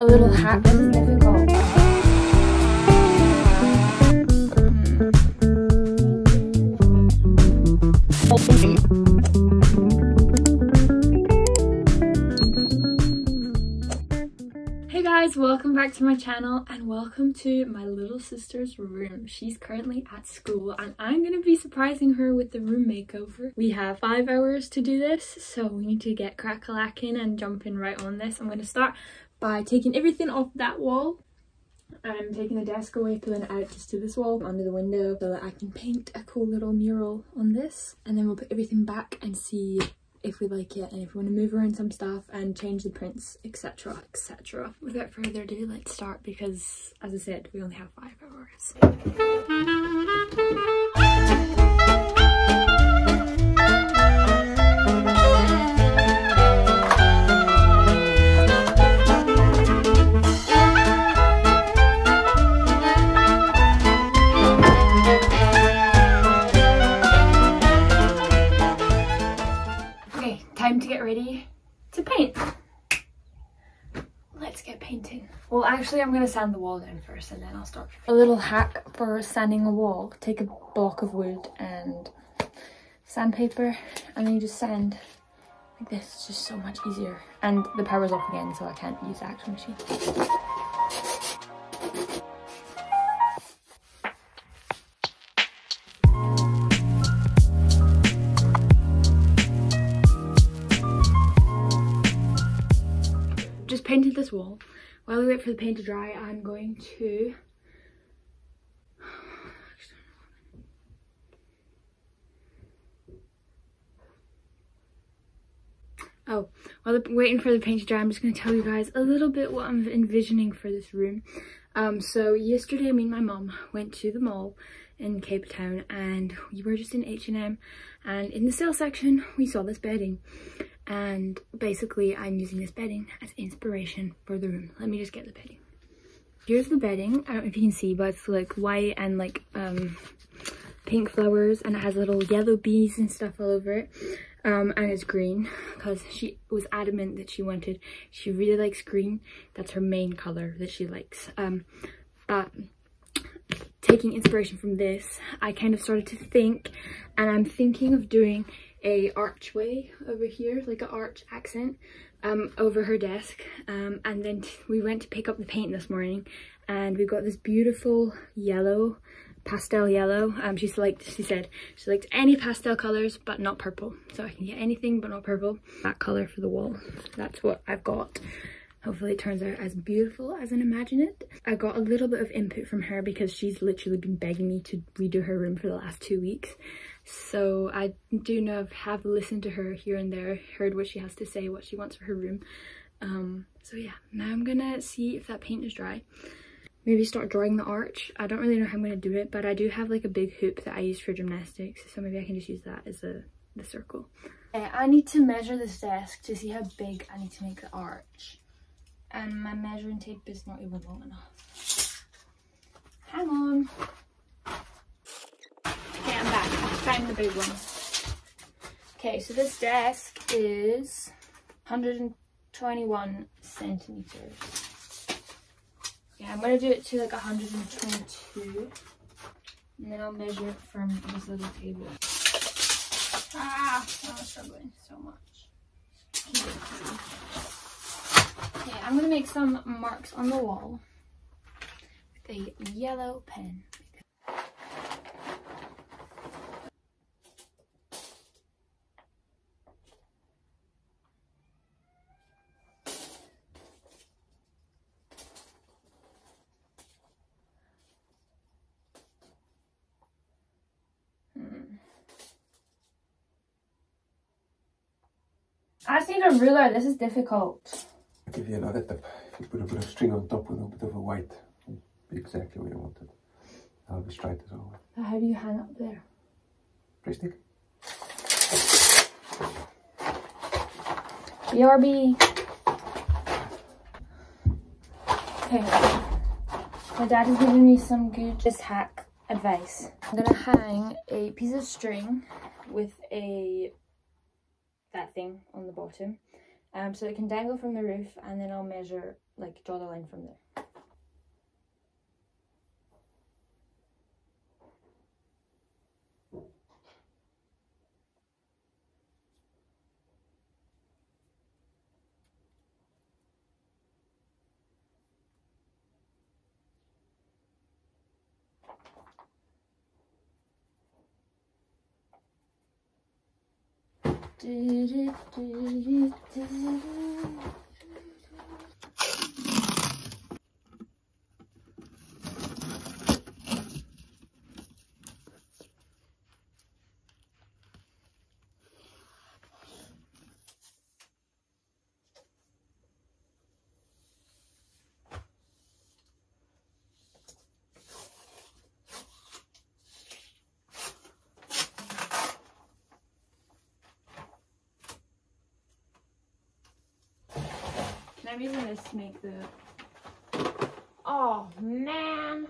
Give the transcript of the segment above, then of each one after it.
A little hat. This is difficult. Hey guys, welcome back to my channel and welcome to my little sister's room. She's currently at school and I'm to be surprising her with the room makeover. We have five hours to do this, so we need to get crack-a-lacking and jumping right on this. I'm to start by taking everything off that wall. I'm taking the desk away, pulling it out just to this wall under the window so that I can paint a cool little mural on this. And then we'll put everything back and see if we like it and if we want to move around some stuff and change the prints etc etc without further ado let's start because as i said we only have five hours time to get ready to paint. Let's get painting. Well, actually, I'm going to sand the wall down first and then I'll start. A little hack for sanding a wall. Take a block of wood and sandpaper and then you just sand like this. It's just so much easier. And the power's off again, so I can't use the actual machine. Just painted this wall. While we wait for the paint to dry, I'm going to Oh, while I'm waiting for the paint to dry, I'm just going to tell you guys a little bit what I'm envisioning for this room. Um, so yesterday, me and my mom went to the mall in Cape Town and we were just in H&M and in the sale section, we saw this bedding and basically I'm using this bedding as inspiration for the room. Let me just get the bedding. Here's the bedding. I don't know if you can see, but it's like white and like um, pink flowers and it has little yellow bees and stuff all over it. Um, and it's green because she was adamant that she wanted, she really likes green. That's her main color that she likes. Um, but taking inspiration from this, I kind of started to think and I'm thinking of doing a archway over here, like an arch accent um, over her desk. Um, and then we went to pick up the paint this morning and we got this beautiful yellow, pastel yellow. Um, she liked, she said she liked any pastel colors, but not purple. So I can get anything but not purple. That color for the wall. That's what I've got. Hopefully it turns out as beautiful as I imagine it. I got a little bit of input from her because she's literally been begging me to redo her room for the last two weeks. So I do know, have listened to her here and there, heard what she has to say, what she wants for her room. Um, so yeah, now I'm gonna see if that paint is dry. Maybe start drawing the arch. I don't really know how I'm gonna do it, but I do have like a big hoop that I use for gymnastics. So maybe I can just use that as a, the circle. Uh, I need to measure this desk to see how big I need to make the arch. And my measuring tape is not even long enough. Hang on. The big one. Okay, so this desk is 121 centimeters. Yeah, I'm gonna do it to like 122. And then I'll measure it from this little table. Ah, I'm struggling so much. Okay, I'm gonna make some marks on the wall with a yellow pen. I need a ruler, this is difficult. I'll give you another tip. If you put a bit of string on top with a bit of a weight, it'll be exactly where you want it. That'll be straight as well. How do you hang up there? Prestik. BRB. Okay. My dad has given me some good just hack advice. I'm gonna hang a piece of string with a that thing on the bottom. Um, so it can dangle from the roof and then I'll measure like draw the line from there. do, do, do, do, do. I'm using this make the. Oh man.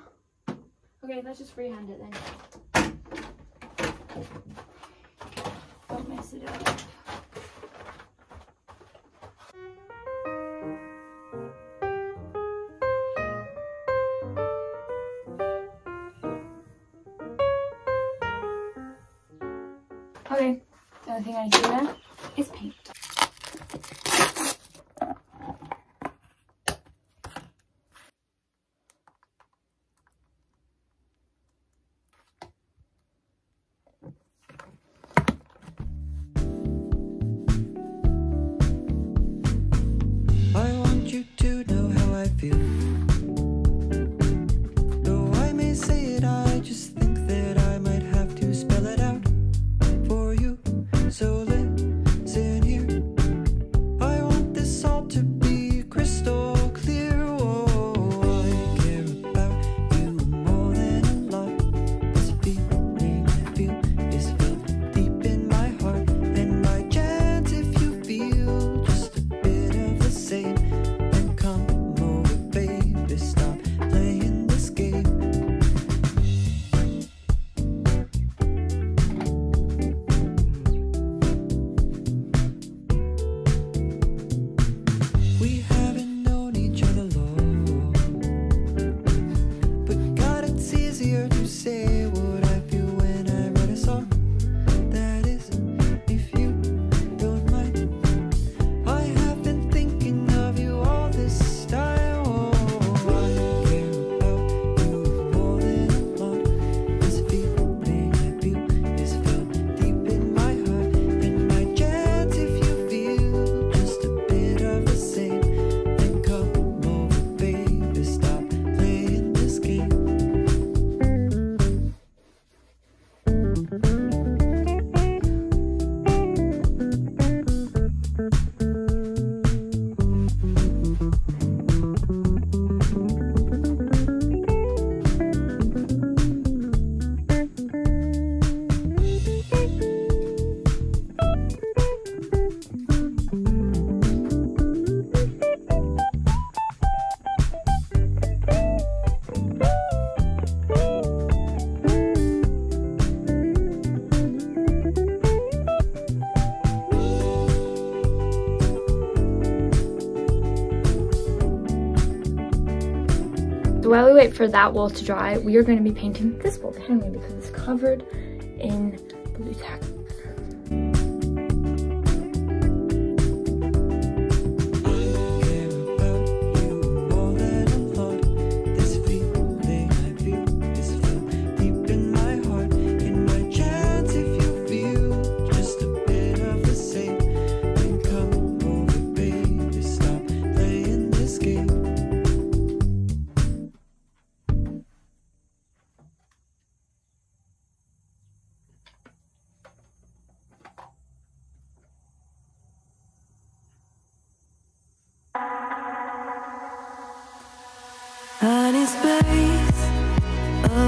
Okay, let's just freehand it then. Don't mess it up. Okay, the only thing I need to do now is paint. while we wait for that wall to dry, we are going to be painting this wall behind me because it's covered in blue tack.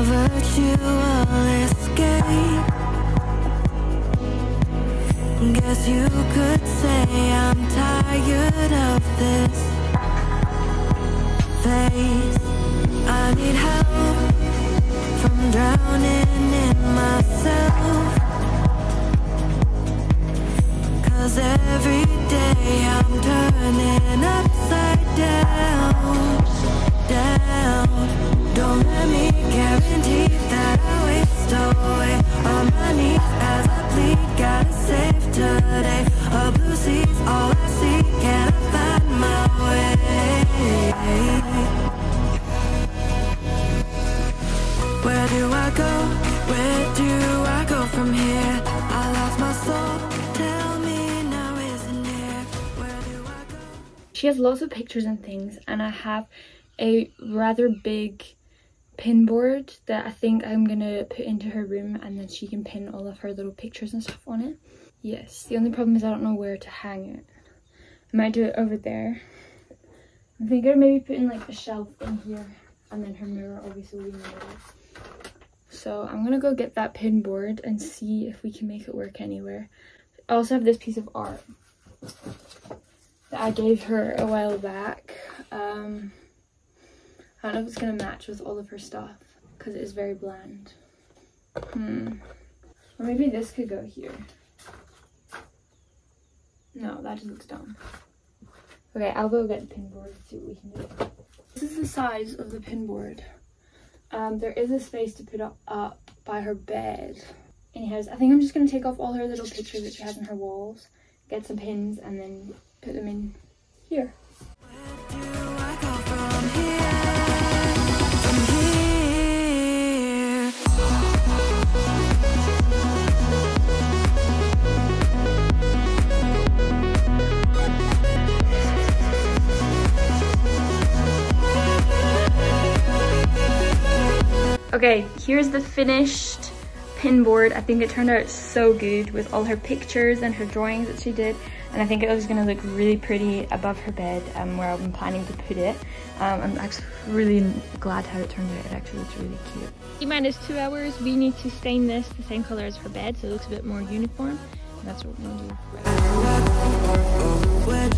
virtual escape. Guess you could say I'm tired of this face I need help from drowning in myself. Cause every day I'm turning upside down, down. Don't let me guarantee that I waste away on my knees as I plead. Gotta save today. A blue sea's all I see. Can I find my way? Where do I go? Where do I go from here? I lost my soul. Tell me now, isn't it? Where do I go? She has lots of pictures and things and I have a rather big pin board that I think I'm gonna put into her room and then she can pin all of her little pictures and stuff on it. Yes, the only problem is I don't know where to hang it. I might do it over there. I'm thinking of maybe putting like a shelf in here and then her mirror obviously will be middle. So I'm gonna go get that pin board and see if we can make it work anywhere. I also have this piece of art that I gave her a while back. Um, I don't know if it's gonna match with all of her stuff because it is very bland. Hmm. Or maybe this could go here. No, that just looks dumb. Okay, I'll go get the pin board and see what we can do. This is the size of the pin board. Um, there is a space to put up, by her bed. Anyways, I think I'm just gonna take off all her little pictures that she has on her walls, get some pins, and then put them in here. Okay, here's the finished pin board. I think it turned out so good with all her pictures and her drawings that she did. And I think it was gonna look really pretty above her bed um, where I'm planning to put it. Um, I'm actually really glad how it turned out. It actually looks really cute. T minus two hours, we need to stain this the same color as her bed so it looks a bit more uniform. And that's what we're gonna do. Where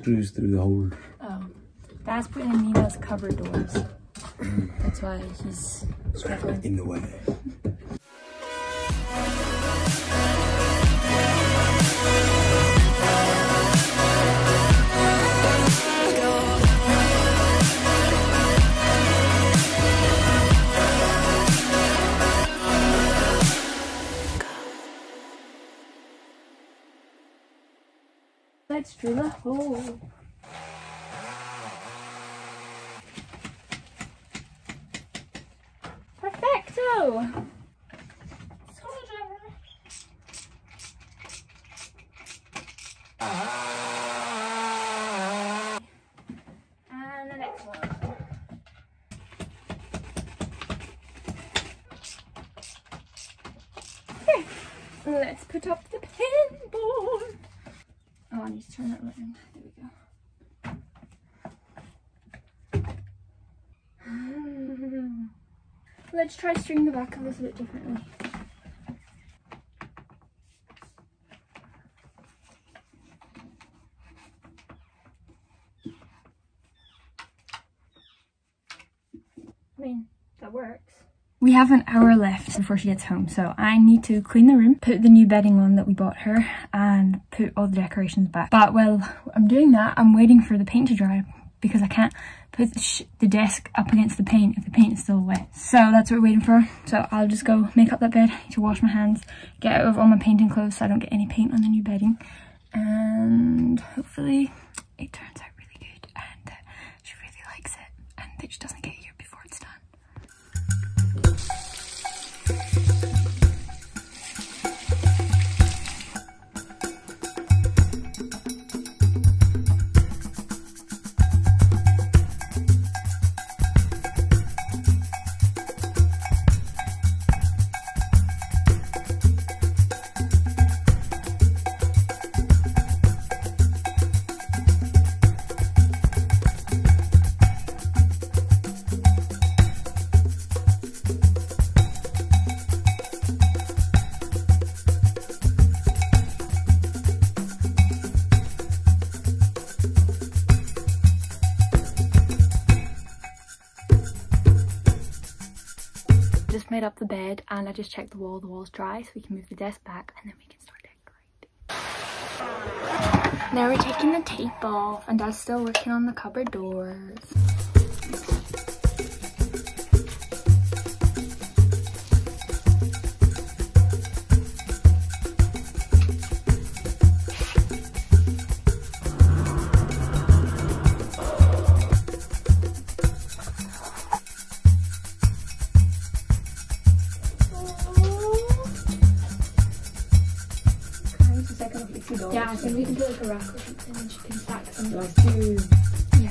screws through the hole. Oh, um, Dad's putting in Nina's cupboard doors. That's why he's struggling. in the way. Let's drill a hole. Perfecto! The let's put up the pin board. Oh, I need to turn that around. There we go. Let's try string the back a bit differently. I mean, that works. We have an hour left before she gets home, so I need to clean the room, put the new bedding on that we bought her, and put all the decorations back. But while I'm doing that, I'm waiting for the paint to dry because I can't put the, the desk up against the paint if the paint is still wet. So that's what we're waiting for. So I'll just go make up that bed, to wash my hands, get out of all my painting clothes so I don't get any paint on the new bedding. And hopefully it turns out really good and uh, she really likes it and that she doesn't get and I just checked the wall, the wall's dry so we can move the desk back and then we can start decorating. Now we're taking the tape off and Dad's still working on the cupboard doors. Yeah, think we can do like a rack or something and she can stack some. Like two. Yeah.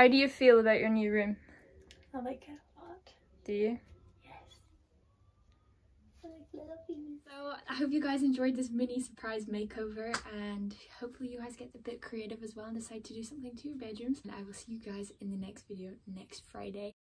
How do you feel about your new room? I like it a lot. Do you? So I hope you guys enjoyed this mini surprise makeover and hopefully you guys get a bit creative as well and decide to do something to your bedrooms. And I will see you guys in the next video next Friday.